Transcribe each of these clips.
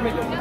millón.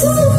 Woo!